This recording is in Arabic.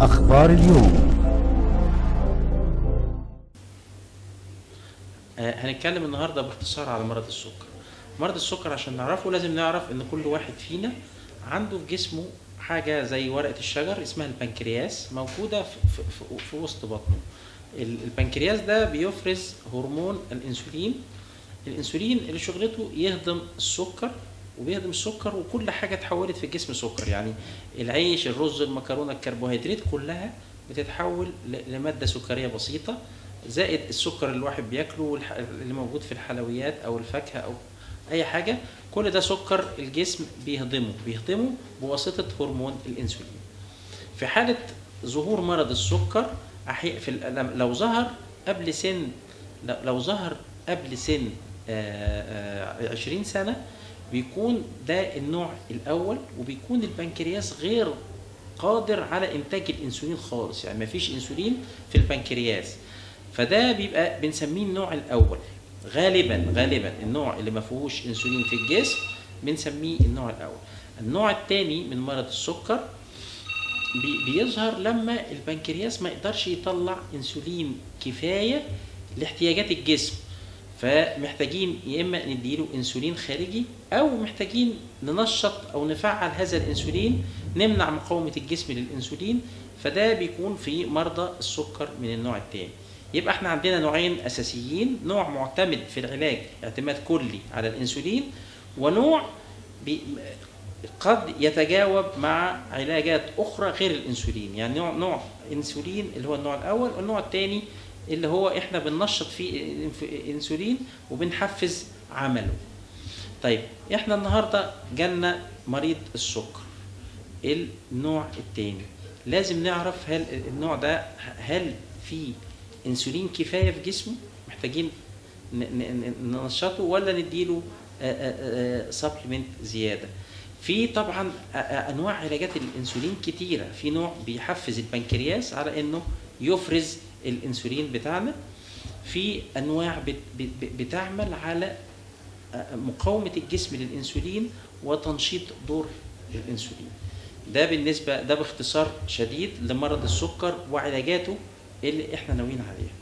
أخبار اليوم. آه، هنتكلم النهارده باختصار على مرض السكر. مرض السكر عشان نعرفه لازم نعرف إن كل واحد فينا عنده في جسمه حاجة زي ورقة الشجر اسمها البنكرياس موجودة في, وسط بطنه. ال- البنكرياس ده بيفرز هرمون الإنسولين. الإنسولين اللي شغلته يهضم السكر وبيهضم السكر وكل حاجة اتحولت في الجسم سكر يعني العيش الرز المكرونة الكربوهيدرات كلها بتتحول لمادة سكرية بسيطة زائد السكر اللي الواحد بياكله اللي موجود في الحلويات أو الفاكهة أو أي حاجة كل ده سكر الجسم بيهضمه بيهضمه بواسطة هرمون الإنسولين في حالة ظهور مرض السكر. في لو ظهر قبل سن لو- ظهر قبل سن آه، آه، 20 سنة بيكون ده النوع الأول وبيكون البنكرياس غير قادر على إنتاج الإنسولين خالص. يعني مفيش إنسولين في البنكرياس. فده بيبقى بنسميه النوع الأول. غالبا غالبا النوع اللي ما فيهوش إنسولين في الجسم بنسميه النوع الأول. النوع الثاني من مرض السكر بي- بيظهر لما البنكرياس ما يقدرش يطلع إنسولين كفاية لاحتياجات الجسم. فمحتاجين يا إما نديله إنسولين خارجي أو محتاجين ننشط أو نفعل هذا الإنسولين نمنع مقاومة الجسم للإنسولين فده بيكون في مرضى السكر من النوع الثاني يبقى إحنا عندنا نوعين أساسيين نوع معتمد في العلاج اعتماد كلي على الإنسولين ونوع قد يتجاوب مع علاجات أخرى غير الإنسولين. يعني نوع نوع إنسولين اللي هو النوع الأول والنوع الثاني اللي هو إحنا بننشط فيه إنسولين وبنحفز عمله. طيب إحنا النهارده جالنا مريض السكر النوع الثاني لازم نعرف هل النوع ده هل في إنسولين كفاية في جسمه؟ محتاجين ننشطه ولا نديله سبلمنت زيادة. في طبعا أنواع علاجات الإنسولين كتيرة. في نوع بيحفز البنكرياس على إنه يفرز الانسولين بتاعنا في انواع بت- بت- بتعمل على آه، مقاومة الجسم للانسولين وتنشيط دور الانسولين. ده بالنسبة ده باختصار شديد لمرض السكر وعلاجاته اللي إحنا ناويين عليها